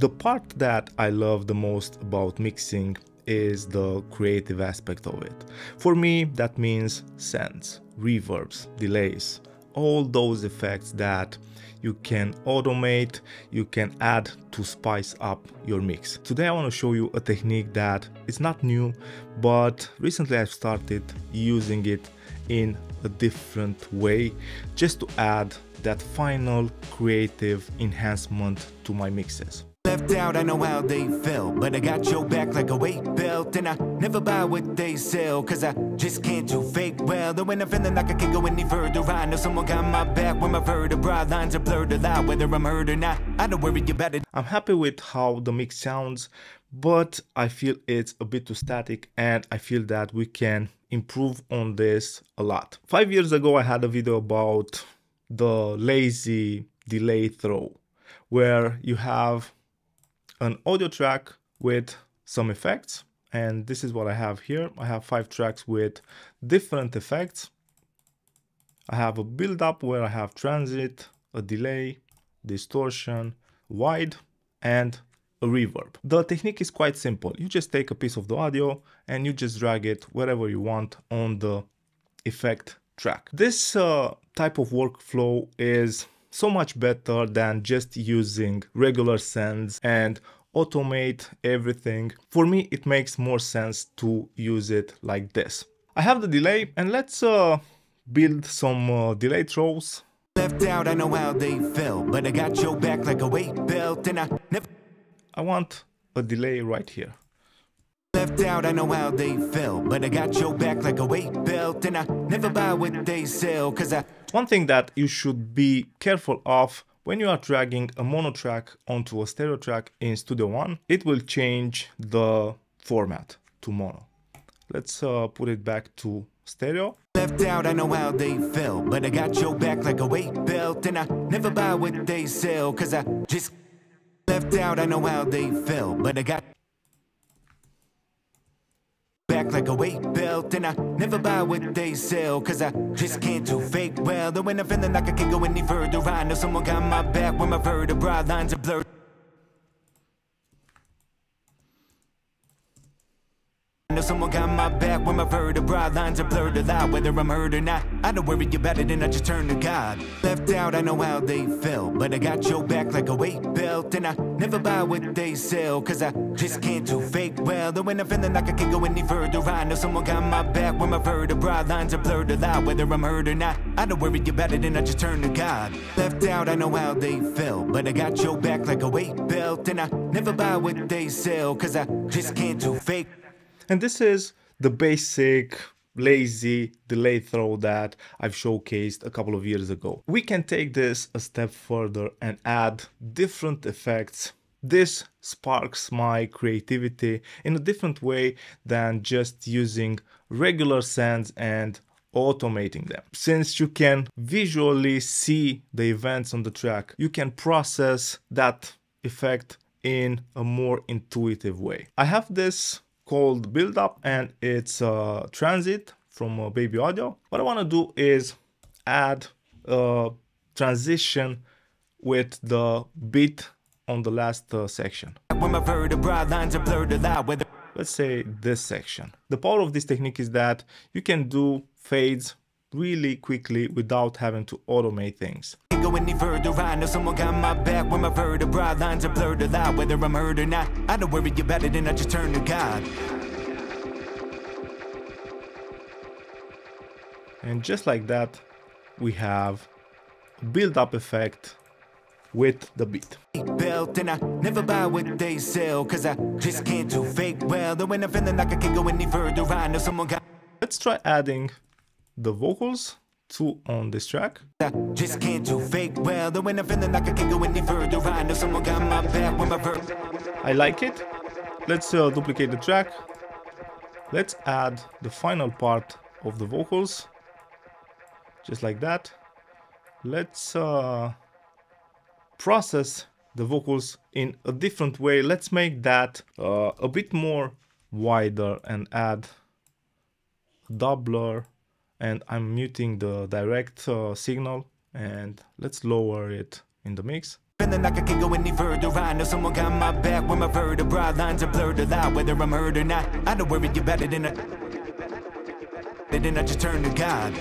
The part that I love the most about mixing is the creative aspect of it. For me, that means sends, reverbs, delays, all those effects that you can automate, you can add to spice up your mix. Today I want to show you a technique that is not new, but recently I've started using it in a different way just to add that final creative enhancement to my mixes. Left out, I know how they feel, but I got your back like a weight belt, and I never buy what they sell, cause I just can't do fake well. Though when I'm feeling like I can't go any further, I know someone got my back when my vertebra lines are blurred a lot, whether I'm hurt or not. I don't worry about it. I'm happy with how the mix sounds, but I feel it's a bit too static, and I feel that we can improve on this a lot. Five years ago, I had a video about the lazy delay throw, where you have an audio track with some effects and this is what I have here. I have five tracks with different effects. I have a build up where I have transit, a delay, distortion, wide, and a reverb. The technique is quite simple. You just take a piece of the audio and you just drag it wherever you want on the effect track. This uh, type of workflow is so much better than just using regular sends and automate everything. For me, it makes more sense to use it like this. I have the delay and let's uh, build some uh, delay throws. Left out, I know how they feel, but I got your back like a weight belt, and I never. I want a delay right here. Left out, I know how they feel, but I got your back like a weight belt, and I never buy what they sell, cause I. One thing that you should be careful of when you are dragging a mono track onto a stereo track in Studio One, it will change the format to mono. Let's uh, put it back to stereo. Left out, I know how they feel, but I got your back like a weight belt, and I never buy what they sell, cause I just left out, I know how they feel, but I got back like a weight belt And I never buy what they sell Cause I just can't do fake. Well Though when I'm feeling like I can't go any further. I know someone got my back when my vertebra lines are blurred know someone got my back when my vertebra lines are blurred a lot Whether I'm hurt or not, I don't worry about it and I just turn to God. Left out, I know how they feel But I got your back like a weight belt And I never buy what they sell Cause I just can't do fake. Well Though when I'm feeling like I can't go any further I know someone got my back when my vertebra lines are blurred a lot Whether I'm hurt or not, I don't worry about it and I just turn to God. Left out, I know how they feel But I got your back like a weight belt And I never buy what they sell Cause I just can't do fake and this is the basic lazy delay throw that I've showcased a couple of years ago. We can take this a step further and add different effects. This sparks my creativity in a different way than just using regular sends and automating them. Since you can visually see the events on the track, you can process that effect in a more intuitive way. I have this called Build Up and it's a transit from uh, Baby Audio. What I want to do is add a transition with the beat on the last uh, section. Let's say this section. The power of this technique is that you can do fades really quickly without having to automate things. Go any further, I know someone got my back when my vertebra lines are blurred a lot. Whether I'm hurt or not, I don't worry about it and I just turn to God. And just like that, we have a build-up effect with the beat. Belt and I never buy what they sell cause I just can't do fake well. Though when I'm feeling like I can't go any further, I know someone got Let's try adding the vocals to on this track. I just can't do fake well. Though when I'm feeling like I can't go any further, I know someone got my back when my ver I like it. Let's uh, duplicate the track. Let's add the final part of the vocals. Just like that. Let's uh, process the vocals in a different way. Let's make that uh, a bit more wider and add doubler and I'm muting the direct uh, signal and let's lower it in the mix. I can't go any further. I know someone got my back when my vertebra lines are blurred a lot. Whether I'm hurt or not, I don't worry then I just turn to God.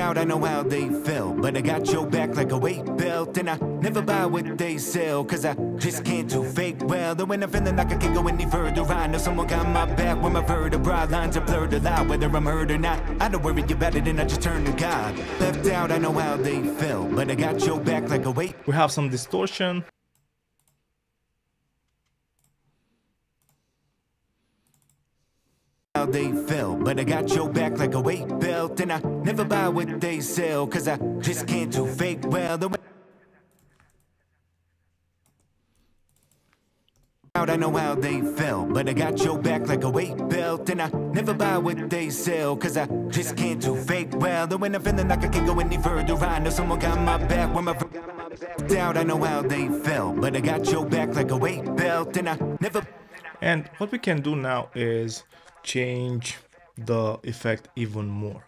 Doubt I know how they feel, but I got your back like a weight belt, and I never buy what they sell, cause I just can't do fake well. Though when I'm feeling like I can't go any further, I know someone got my back when my vertebra lines are blurred a lot, whether I'm hurt or not. I don't worry about it, and I just turn to God. Left out, I know how they feel, but I got your back like a weight We have some distortion. They feel. But I got your back like a weight belt, and I never buy what they sell, cause I just can't do fake well. The out, I know how they feel, but I got your back like a weight belt, and I never buy what they sell, cause I just can't do fake well. The when I'm feeling like I can't go any further, I know someone got my back when my doubt, I know how they feel, but I got your back like a weight belt, and I never. And what we can do now is change the effect even more.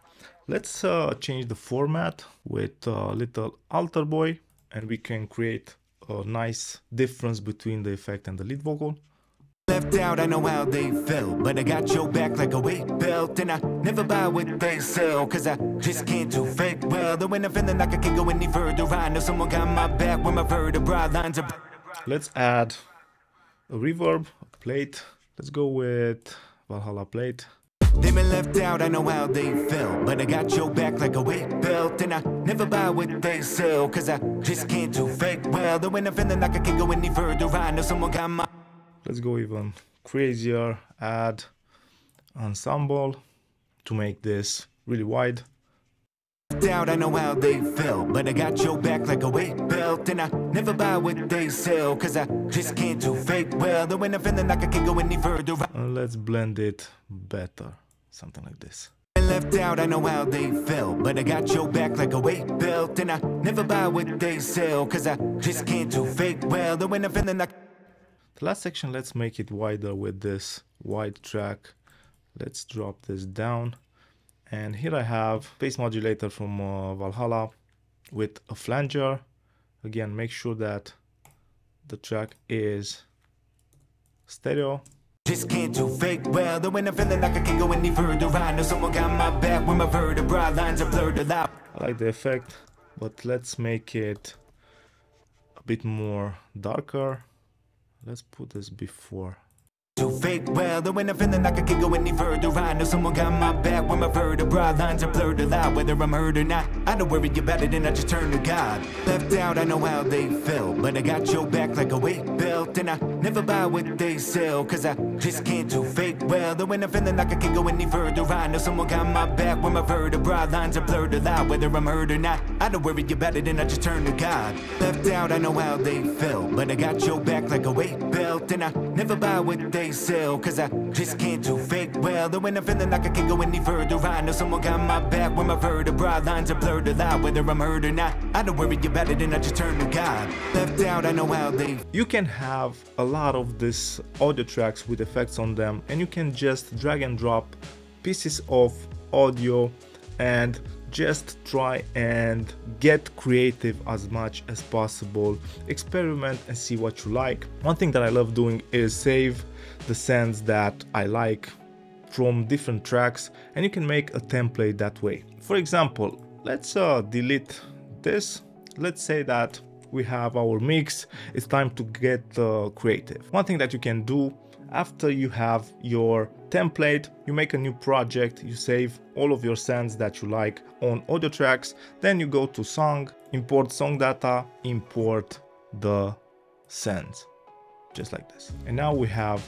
Let's uh, change the format with a little alter boy and we can create a nice difference between the effect and the lead vocal. Left out, I know how they feel, but I got your back like a weight belt, and I never buy what they sell, cause I just can't do fake well. Though when I'm feeling like I can't go any further, I know someone got my back when my vertebra lines are. Let's add a reverb, a plate. Let's go with Valhalla plate. They've been left out, I know how they feel. But I got your back like a weight belt. And I never buy what they sell. Cause I just can't do fake well. Though when I'm feeling like I can't go any further, I know someone got my. Let's go even crazier, add ensemble to make this really wide. Doubt I know how they feel, but I got your back like a weight belt, and I never buy what they sell, cause I just can't do fake well. Though when I'm feeling like I can't go any further, I uh, let's blend it better, something like this. left out, I know how they feel, but I got your back like a weight belt, and I never buy what they sell, cause I just can't do fake well. Though when I'm feeling like The last section, let's make it wider with this wide track. Let's drop this down. And here I have Space Modulator from uh, Valhalla with a flanger. Again, make sure that the track is stereo. Just can't do fake well. Though when I'm feeling like I can't go any further, I know someone got my back when my vertebra lines are blurred lot. I like the effect, but let's make it a bit more darker. Let's put this before. Do fake well. Though when I'm feeling like I can't go any further, I know someone got my back when my vertebra lines are blurred a lot. Whether I'm hurt or not, I don't worry about it, and I just turn to God. Left out, I know how they feel, but I got your back like a weight belt, and I never buy what they sell, cause I just can't do fake well. Though when I'm feeling like I can't go any further, I know someone got my back when my vertebra lines are blurred a lot. Whether I'm hurt or not, I don't worry about it, and I just turn to God. Left out, I know how they feel, but I got your back like a weight belt, and I never buy what they sell, cause I just can't do fake well. Though when I'm feeling like I can't go any further, I know someone got my back when my vertebra lines are blurred a lot. Whether I'm hurt or not, I don't worry about it, and I just turn to God. Left out, I know how they You can have a lot of these audio tracks with effects on them and you can just drag and drop pieces of audio and just try and get creative as much as possible. Experiment and see what you like. One thing that i love doing is save the sounds that i like from different tracks and you can make a template that way. For example let's uh, delete this. Let's say that we have our mix. It's time to get uh, creative. One thing that you can do after you have your template you make a new project you save all of your sounds that you like on audio tracks then you go to song import song data import the sounds just like this and now we have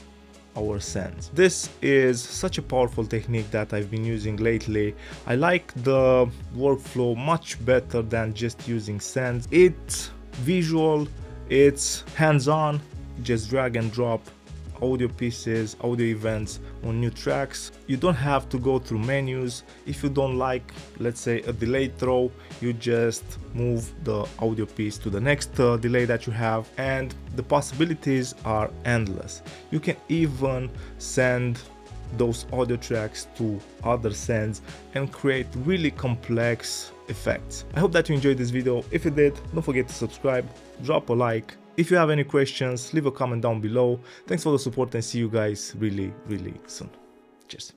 our sends. This is such a powerful technique that I've been using lately. I like the workflow much better than just using sends. It's visual, it's hands-on, just drag and drop audio pieces, audio events on new tracks. You don't have to go through menus. If you don't like, let's say, a delay throw, you just move the audio piece to the next uh, delay that you have, and the possibilities are endless. You can even send those audio tracks to other sends and create really complex effects. I hope that you enjoyed this video. If you did, don't forget to subscribe, drop a like. If you have any questions, leave a comment down below. Thanks for the support and see you guys really, really soon. Cheers.